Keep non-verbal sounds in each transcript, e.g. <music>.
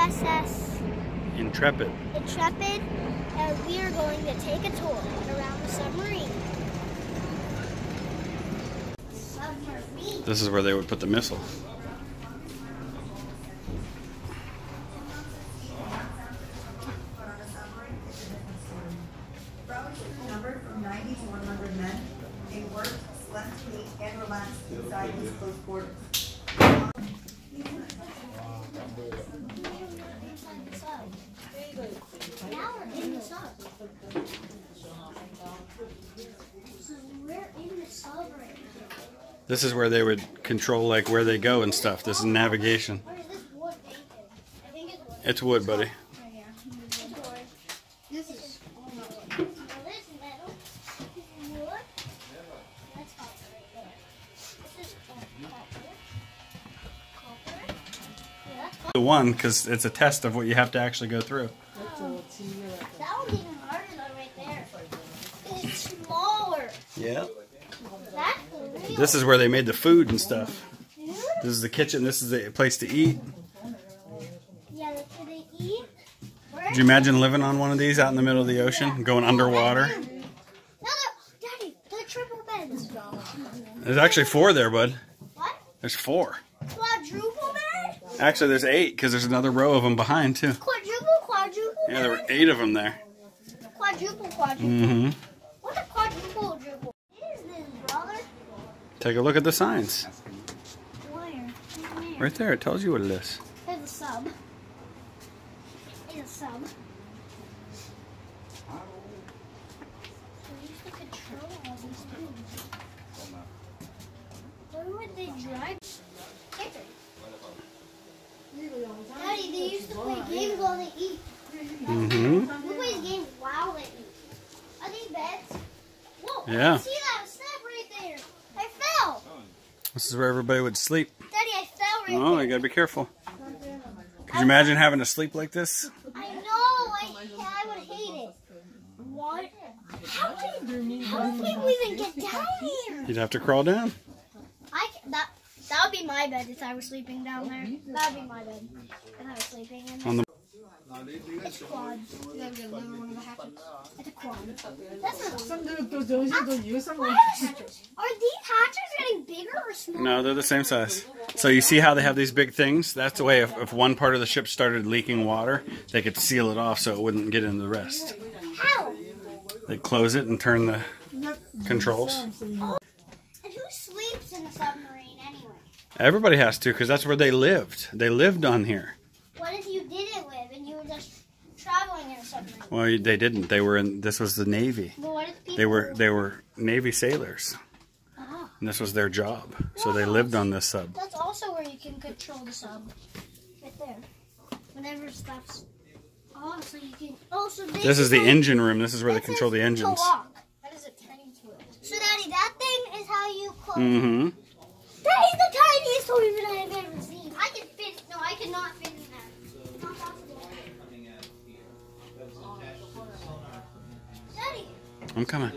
Intrepid. Intrepid, and we are going to take a tour around the submarine. Submarine. This is where they would put the missile. numbered from 90 to 100 men. They worked, slept, ate, and relaxed inside these close quarters. Inside the sub. Now we're in the sub. So we're in the sub right now. This is where they would control like where they go and stuff. This is navigation. Or is this wood painted? I think it's wood. It's wood, buddy. The one, because it's a test of what you have to actually go through. That one's even harder though right there. It's smaller. Yeah. This is where they made the food and stuff. Dude. This is the kitchen. This is the place to eat. Yeah, that's where they eat. Where Could you imagine living on one of these out in the middle of the ocean, going underwater? No, no, Daddy, the triple beds. There's actually four there, bud. What? There's four. Actually, there's eight because there's another row of them behind too. Quadruple, quadruple Yeah, there were eight of them there. Quadruple, quadruple. Mm-hmm. What's a quadruple, quadruple? What is this, brother? Take a look at the signs. Where? Right there, it tells you what it is. There's a sub. There's a sub. So we used to control all these things. Where would they drive? Kicker. Daddy, they used to play games while they eat. Mm-hmm. Who plays games while they eat? Are these beds? Whoa! Yeah. See that step right there. I fell. This is where everybody would sleep. Daddy, I fell right Oh, there. you gotta be careful. Could you imagine having to sleep like this? I know. I, I would hate it. What? How can, how can we even get down here? You'd have to crawl down. I ca- that that would be my bed if I was sleeping down there. That would be my bed if I was sleeping in. On the It's a quad. You gotta get another one of the hatchets. It's a quad. That's not. Some do do those you don't use some are these hatchets getting bigger or smaller? No, they're the same size. So you see how they have these big things? That's the way if, if one part of the ship started leaking water, they could seal it off so it wouldn't get into the rest. How? They'd close it and turn the controls. Oh. And who sleeps in a submarine anyway? Everybody has to because that's where they lived. They lived on here. What if you didn't live and you were just traveling in a submarine? Well, they didn't. They were in. This was the Navy. But what if people They were they were Navy sailors, Ah, and this was their job. So they lived on this sub. that's also where you can control the sub. Right there. Whenever it stops. Oh, so you can. Oh, so This is the engine room. This is where they control the engines. To lock. That is a tiny to. So, Daddy, that thing is how you close. Mm-hmm. In the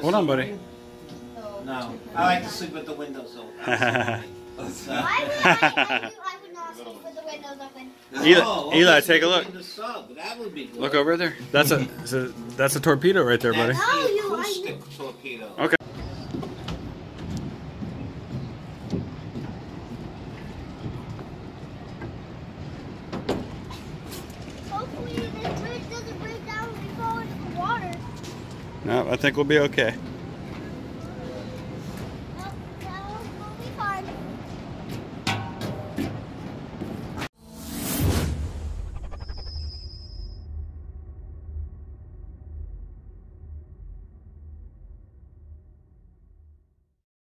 Hold on, buddy. No, I like to sleep with the windows open. <laughs> why would I? I, do, I would not sleep with the windows open. Eli- Oh, Eli, take a look. In the sub. That would be good. Look over there. That's a, it's a that's a torpedo right there, buddy. That's Oh, the you- I- acoustic torpedo. Okay. Hopefully this bridge doesn't break down and we fall into the water. No, I think we'll be okay.